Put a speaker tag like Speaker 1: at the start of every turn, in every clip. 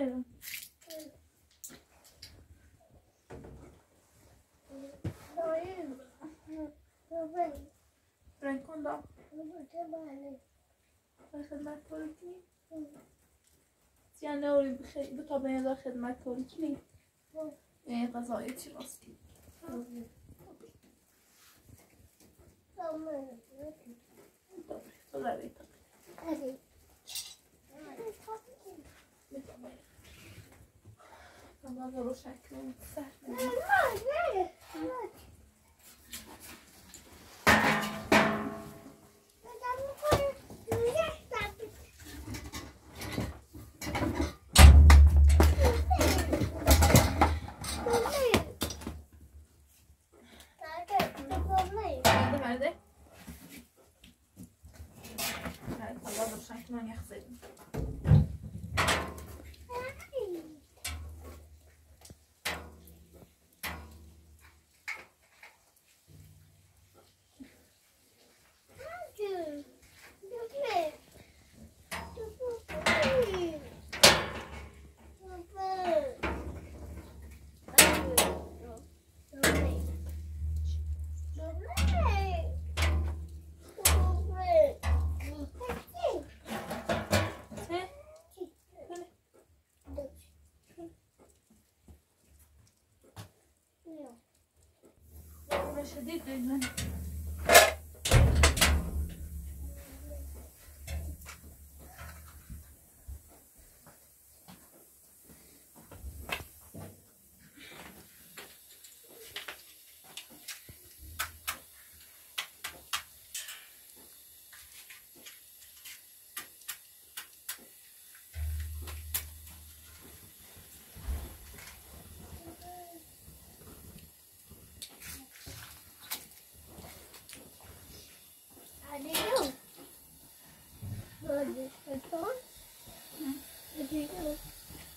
Speaker 1: Aferin. Reinkondo. به خدمت پولیتنی؟ یعنی اولی به تابه یه خدمت پولیتنی؟ یعنی قضایی چی راستی؟ Dobre, dobre, dobre. Dobre. من رو شکل سر Nerede? شدید تو من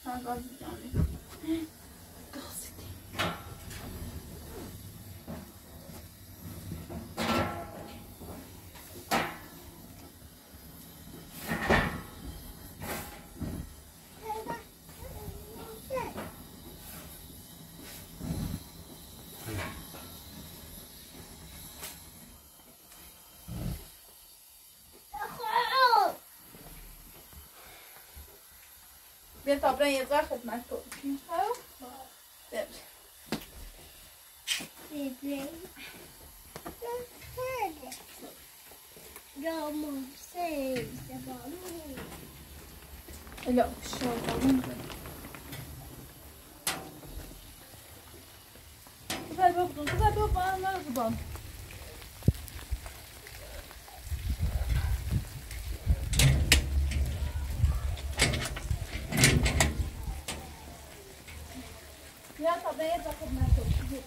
Speaker 1: I'm going to Johnny. Dit al ben je weg op mijn kopje. Oh? Dit. Dit Jag måste hälsa barnen. Eller också barnen. Kom här pappa, kom här pappa, han har också
Speaker 2: barn. रहे बस अपना सोचिए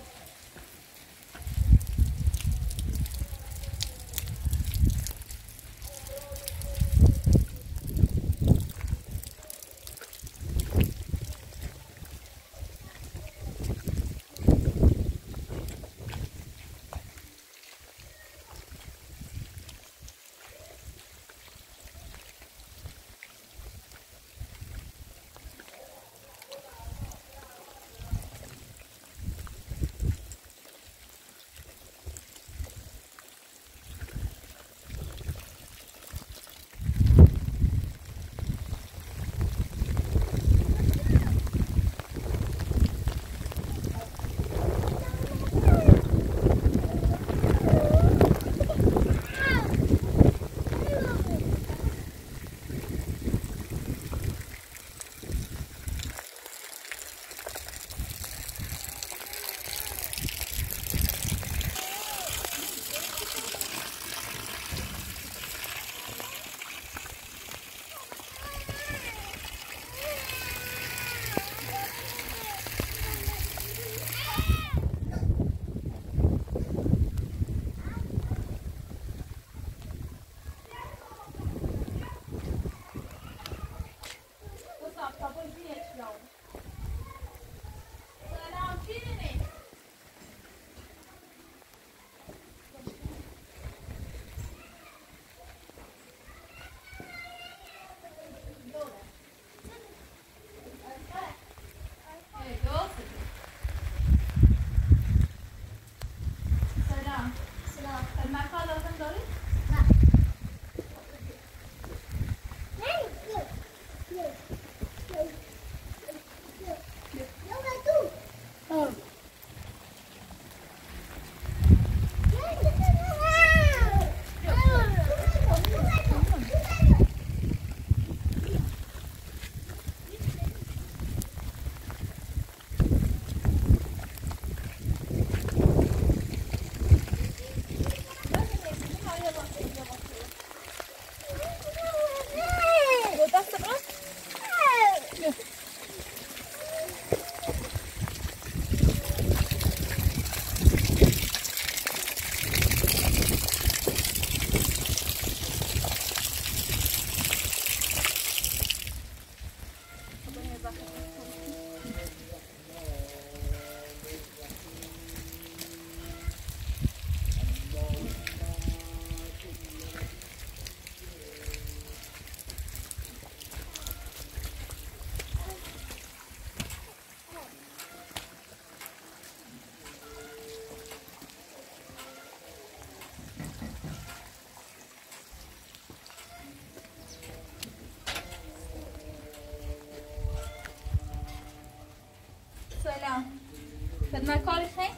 Speaker 2: With my colleague name?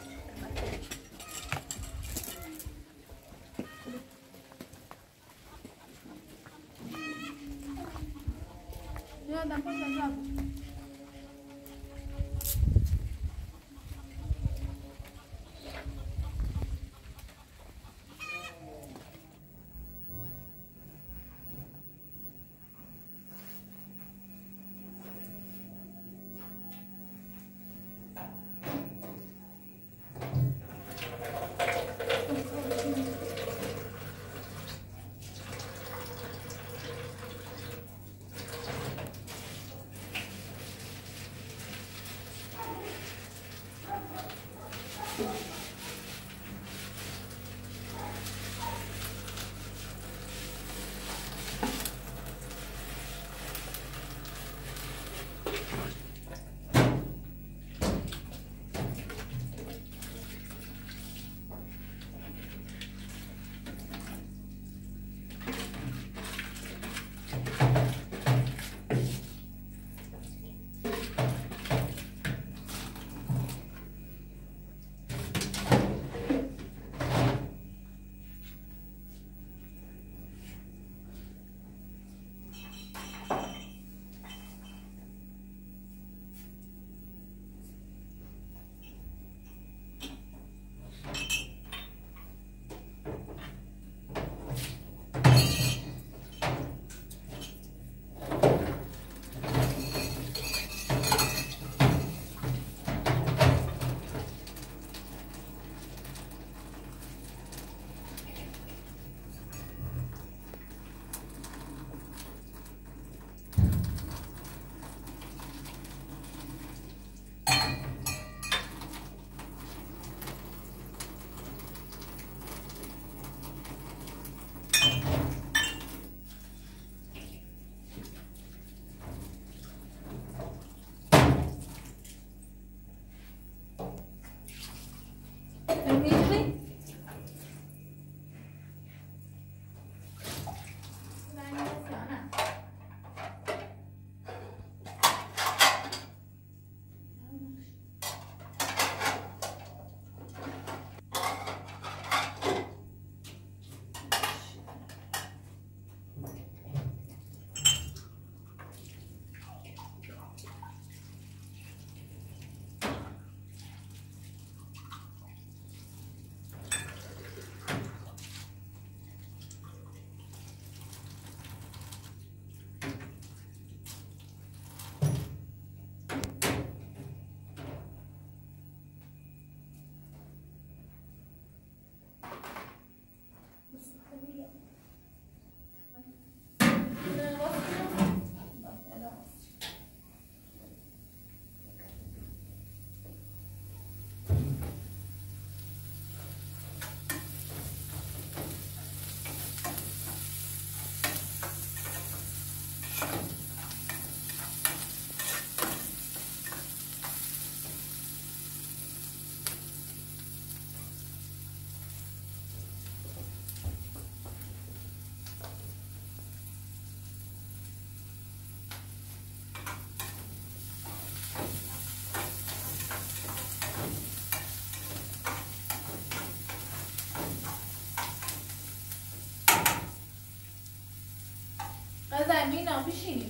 Speaker 2: mim não, bichinho.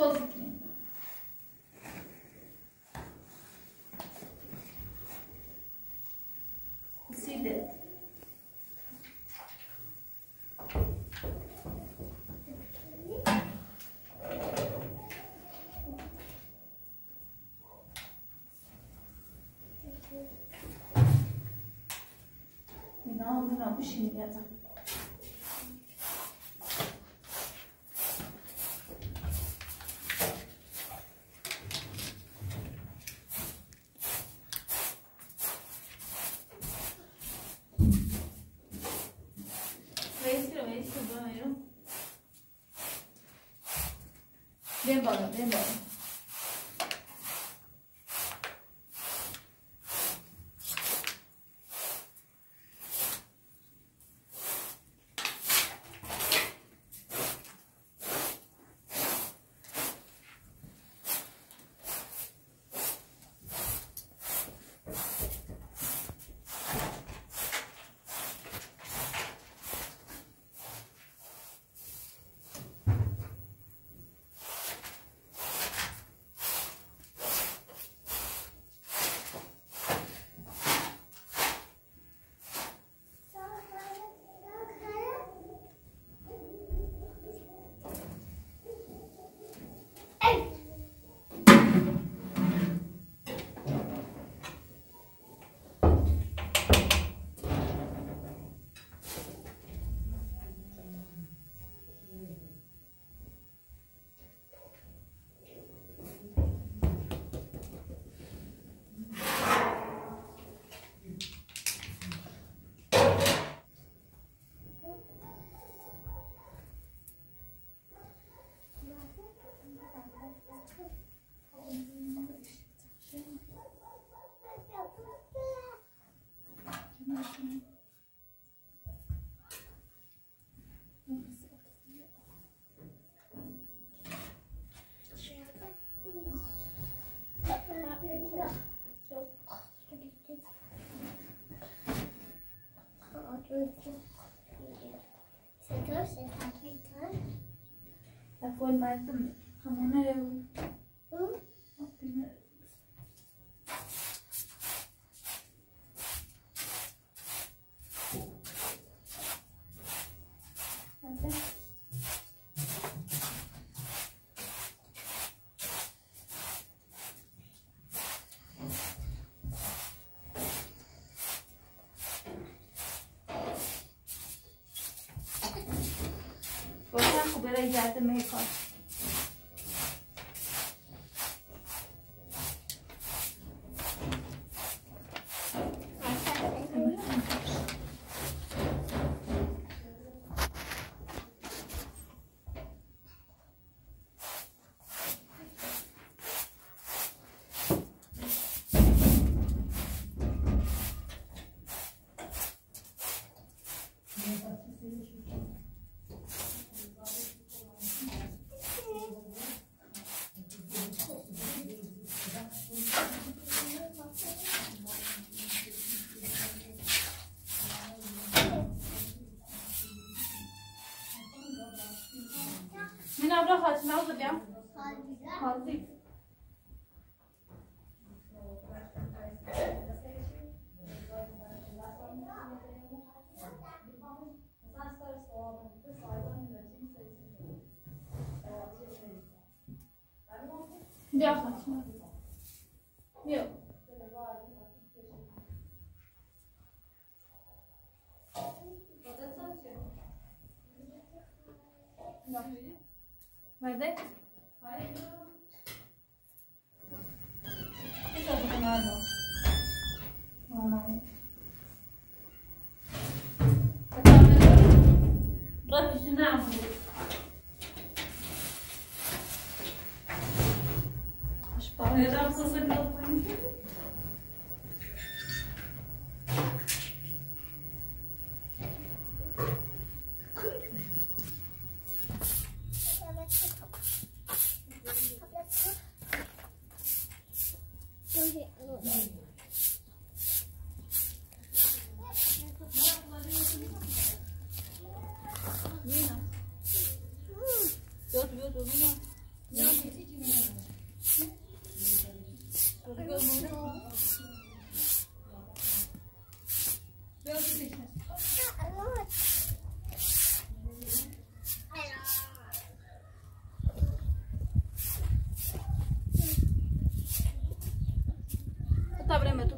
Speaker 2: basit. Sidet. Bina buna bu şimdi yatak. Vem embora, vem embora. I'm going back to my by 했는데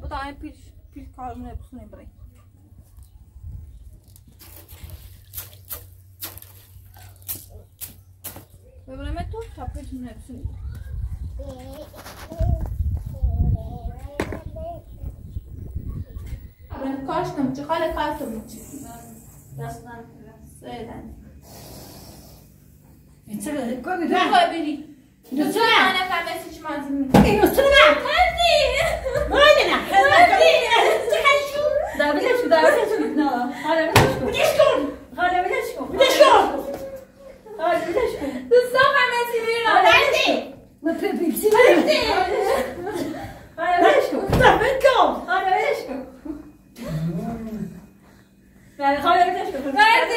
Speaker 2: تا این پیش پیش کارمونه بسونه برای ببرم تو تا پیش مونه بسونه کاش نمچه خاله کاش نمچه دستان سیدن
Speaker 3: Co, kogo
Speaker 2: تو
Speaker 3: da?
Speaker 2: بری تو
Speaker 3: co ja?
Speaker 2: نه نفهمه چی مازم
Speaker 3: Ej, no co da?
Speaker 2: هندی
Speaker 4: Vai, rola, deixa
Speaker 2: eu.
Speaker 3: Vai,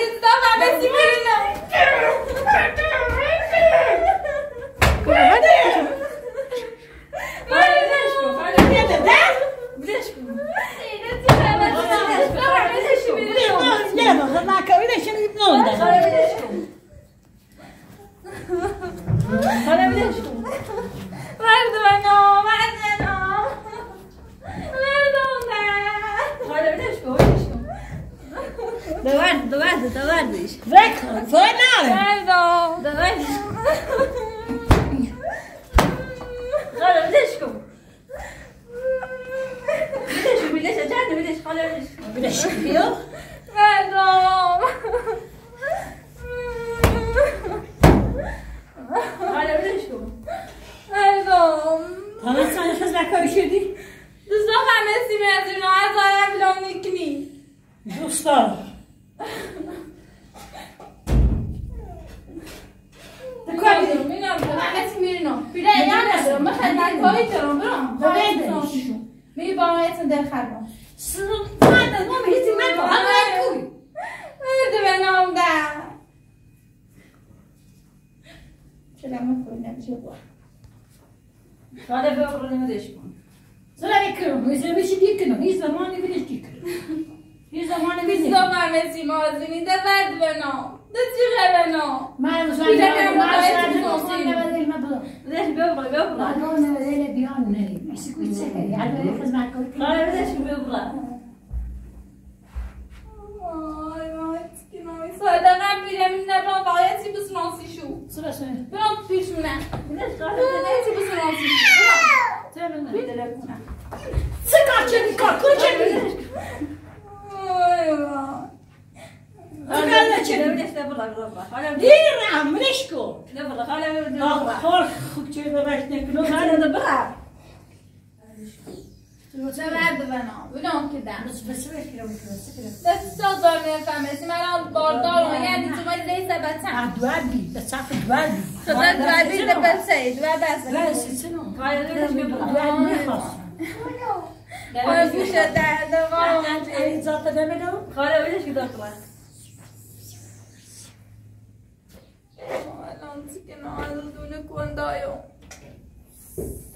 Speaker 3: sana kızla kavuşuyorduk.
Speaker 2: دوستان همه سی میرزیم از دارم بیلام می‌کنی
Speaker 3: Dostlar.
Speaker 2: Sıra
Speaker 3: senin. Bırak peşimle. Güneş kahvede neyse bu sen
Speaker 2: olsun.
Speaker 4: Sen önden. Sık
Speaker 3: açın, kalkın çekin. Değil mi? Meşko. Ne
Speaker 2: bırak?
Speaker 3: Hala öyle. Kalk, kalk. Çıkıyor başına.
Speaker 4: Hala
Speaker 2: da bırak. بنام که دم
Speaker 3: Nasıl bekliyorum?
Speaker 2: دست دار می‌فهمه من الان باردار و یعنی تو باید زی سبتن
Speaker 3: Ha duvar bir. Da sakı duvar bir.
Speaker 2: بسه دوار
Speaker 3: Duvar
Speaker 2: بسه
Speaker 3: silsin o.
Speaker 4: Ga daar ben ik. Böbra.
Speaker 3: Duvar ne kalsın?
Speaker 2: آره گوشه درده وای
Speaker 3: El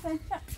Speaker 2: 在这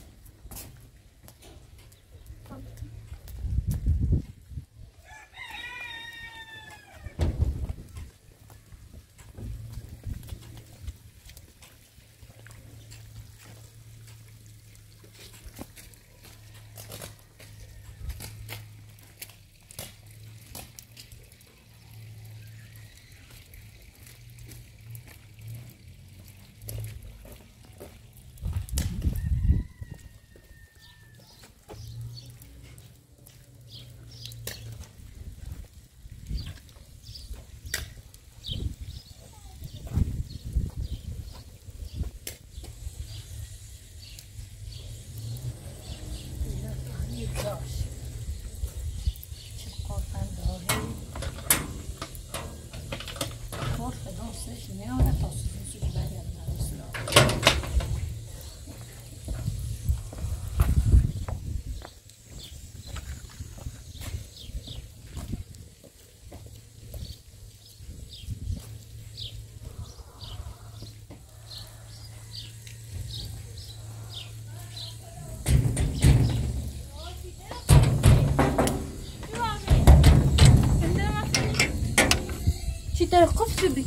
Speaker 2: خواهد میدونی سنچه شدی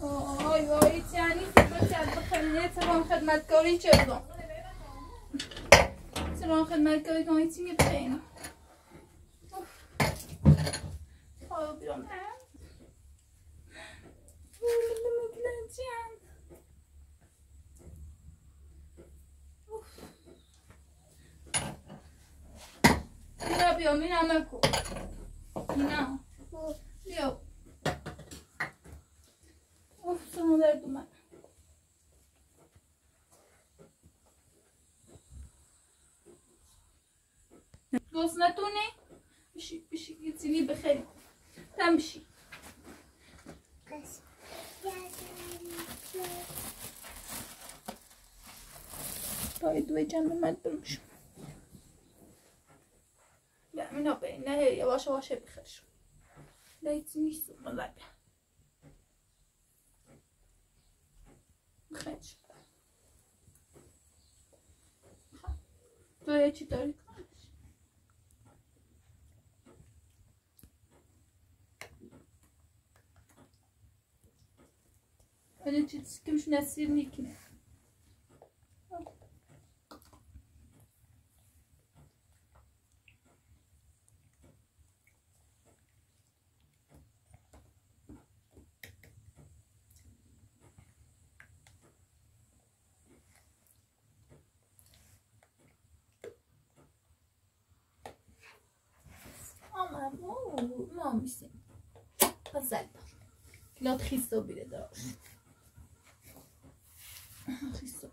Speaker 2: وای وای یعنی کرد بخیر تمام خدمتکاری کردم تمام خدمتکاری کنی چی میپینم حالا گسنتونه بشی بشی گیتینی بخیر تم بشی. باید دوی جمع من برمشم لا من هو نه هي واشا واشا بخير لا يتسميش ثم لا بخير تو چی داری؟ کنش öyle çi sıkmış nesirini ikine Ama bu mamışsın. Güzel. Kilo Christo bile 아, 있어.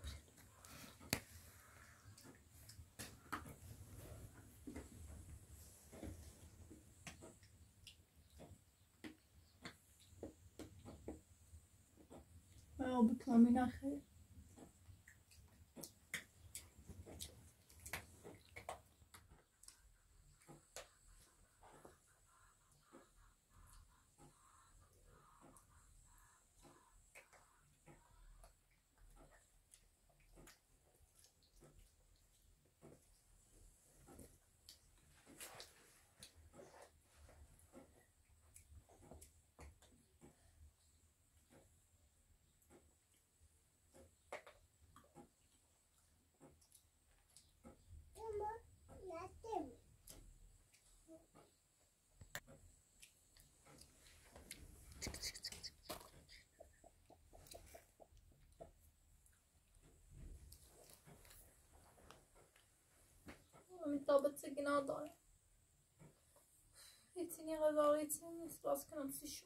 Speaker 2: طابت سجنا ضايع يتني غزاريتي نسلاس كانت سيشو